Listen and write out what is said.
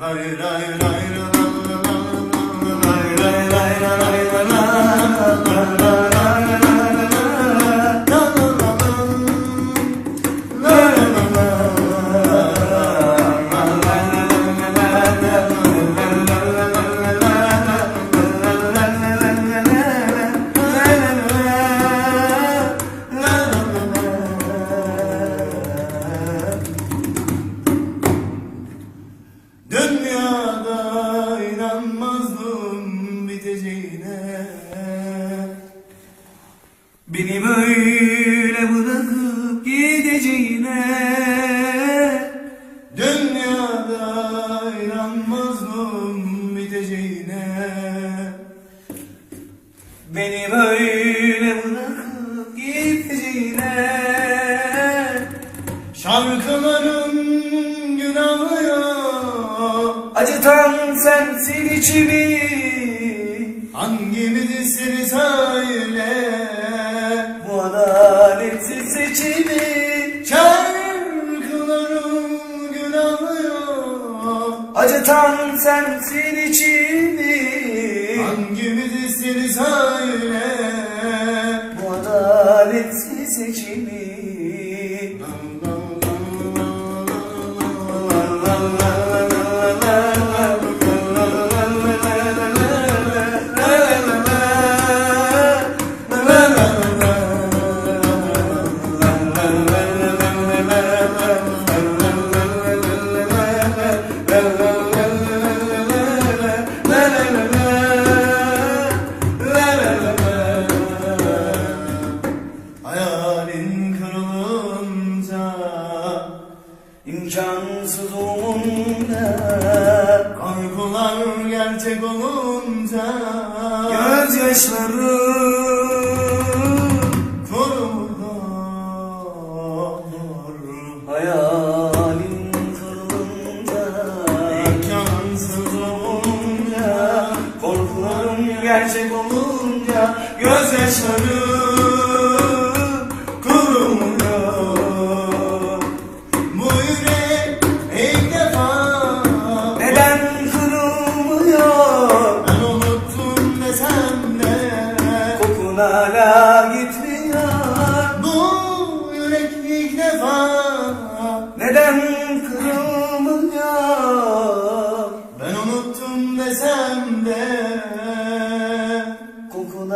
Dünyada biteceğine Beni böyle bırakıp gideceğine. Dünyada inanmazdım biteceğine? Beni böyle bırakıp gideceğine. Şarkıların günahı yok. Acıtan sensin içimi seçimi Şarkıların günahı yok Acıtan sensin içimi. Hangimiz seni söyle imkansız olunca Korkular gerçek olunca Gözyaşları kurulur Hayalin kırılınca imkansız olunca Korkularım gerçek olunca Gözyaşları Hala gitmiyor. Bu yürek ilk defa Neden kırılmıyor? Ben unuttum desem de. Kokun